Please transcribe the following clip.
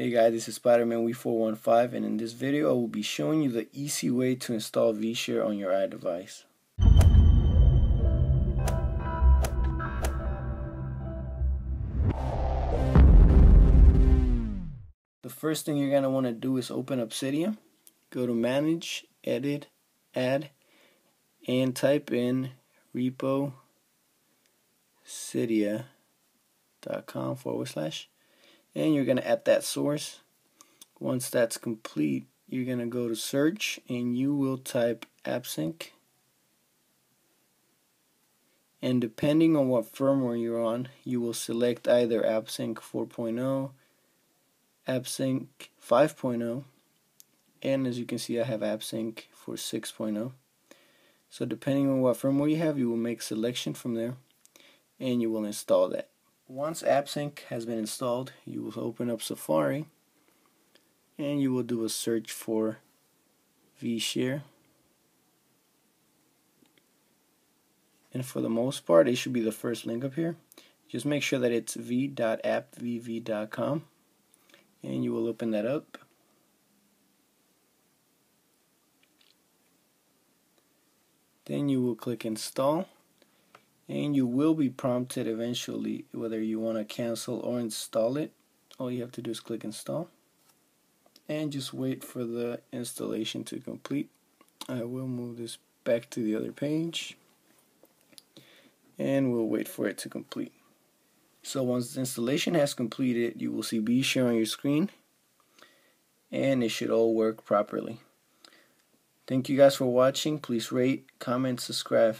Hey guys, this is Spider-Man We415 and in this video I will be showing you the easy way to install vShare on your iDevice. The first thing you're going to want to do is open Cydia, go to Manage, Edit, Add, and type in repo cydia.com forward slash and you're going to add that source. Once that's complete, you're going to go to search and you will type AppSync. And depending on what firmware you're on, you will select either AppSync 4.0, AppSync 5.0, and as you can see I have AppSync for 6.0. So depending on what firmware you have, you will make selection from there and you will install that. Once AppSync has been installed, you will open up Safari and you will do a search for vShare. And for the most part, it should be the first link up here. Just make sure that it's v.appvv.com and you will open that up. Then you will click install and you will be prompted eventually whether you want to cancel or install it. All you have to do is click install. And just wait for the installation to complete. I will move this back to the other page. And we'll wait for it to complete. So once the installation has completed you will see vShare on your screen. And it should all work properly. Thank you guys for watching. Please rate comment subscribe